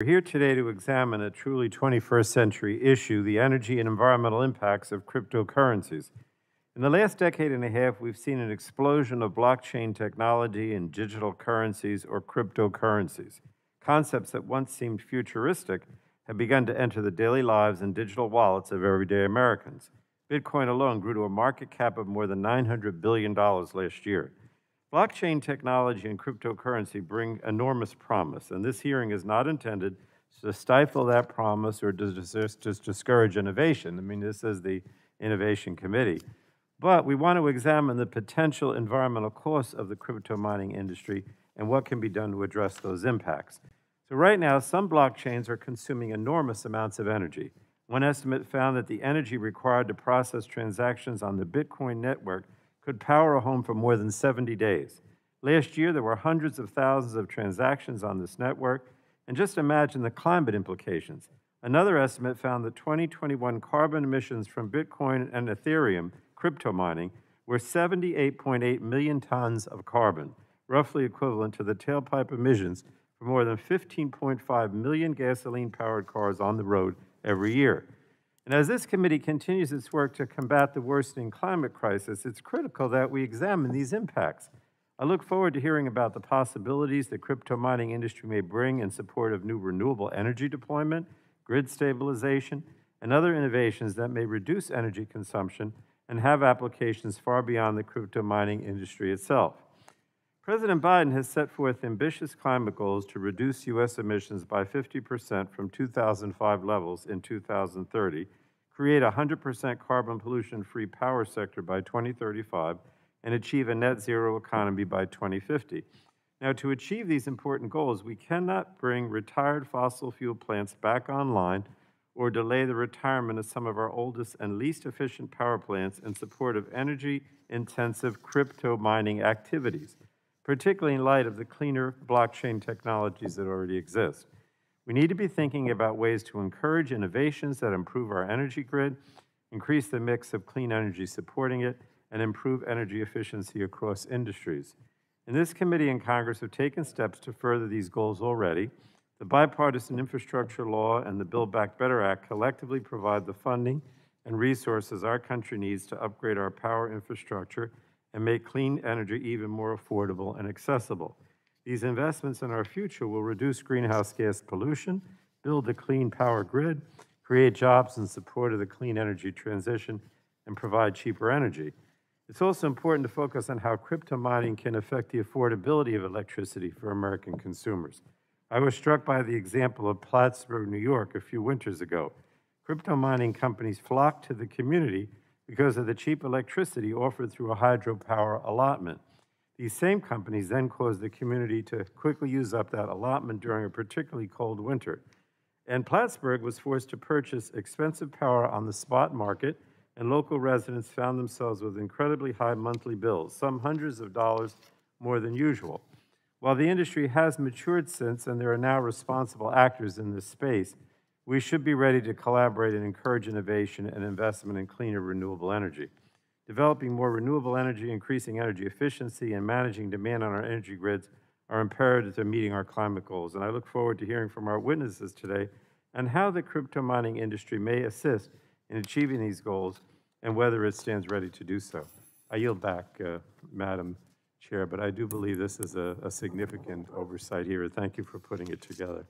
We're here today to examine a truly 21st century issue, the energy and environmental impacts of cryptocurrencies. In the last decade and a half, we've seen an explosion of blockchain technology and digital currencies or cryptocurrencies. Concepts that once seemed futuristic have begun to enter the daily lives and digital wallets of everyday Americans. Bitcoin alone grew to a market cap of more than $900 billion last year. Blockchain technology and cryptocurrency bring enormous promise, and this hearing is not intended to stifle that promise or to just discourage innovation. I mean, this is the Innovation Committee. But we want to examine the potential environmental costs of the crypto mining industry and what can be done to address those impacts. So right now, some blockchains are consuming enormous amounts of energy. One estimate found that the energy required to process transactions on the Bitcoin network could power a home for more than 70 days. Last year, there were hundreds of thousands of transactions on this network, and just imagine the climate implications. Another estimate found that 2021 carbon emissions from Bitcoin and Ethereum crypto mining were 78.8 million tons of carbon, roughly equivalent to the tailpipe emissions from more than 15.5 million gasoline powered cars on the road every year. And as this committee continues its work to combat the worsening climate crisis, it's critical that we examine these impacts. I look forward to hearing about the possibilities the crypto mining industry may bring in support of new renewable energy deployment, grid stabilization, and other innovations that may reduce energy consumption and have applications far beyond the crypto mining industry itself. President Biden has set forth ambitious climate goals to reduce U.S. emissions by 50% from 2005 levels in 2030, create a 100% carbon pollution free power sector by 2035, and achieve a net zero economy by 2050. Now, to achieve these important goals, we cannot bring retired fossil fuel plants back online or delay the retirement of some of our oldest and least efficient power plants in support of energy intensive crypto mining activities particularly in light of the cleaner blockchain technologies that already exist. We need to be thinking about ways to encourage innovations that improve our energy grid, increase the mix of clean energy supporting it, and improve energy efficiency across industries. And this committee and Congress have taken steps to further these goals already. The bipartisan infrastructure law and the Build Back Better Act collectively provide the funding and resources our country needs to upgrade our power infrastructure and make clean energy even more affordable and accessible. These investments in our future will reduce greenhouse gas pollution, build a clean power grid, create jobs in support of the clean energy transition, and provide cheaper energy. It's also important to focus on how crypto mining can affect the affordability of electricity for American consumers. I was struck by the example of Plattsburgh, New York, a few winters ago. Crypto mining companies flocked to the community because of the cheap electricity offered through a hydropower allotment. These same companies then caused the community to quickly use up that allotment during a particularly cold winter. And Plattsburgh was forced to purchase expensive power on the spot market, and local residents found themselves with incredibly high monthly bills, some hundreds of dollars more than usual. While the industry has matured since, and there are now responsible actors in this space, we should be ready to collaborate and encourage innovation and investment in cleaner renewable energy. Developing more renewable energy, increasing energy efficiency, and managing demand on our energy grids are imperative to meeting our climate goals. And I look forward to hearing from our witnesses today on how the crypto mining industry may assist in achieving these goals and whether it stands ready to do so. I yield back, uh, Madam Chair, but I do believe this is a, a significant oversight here. Thank you for putting it together.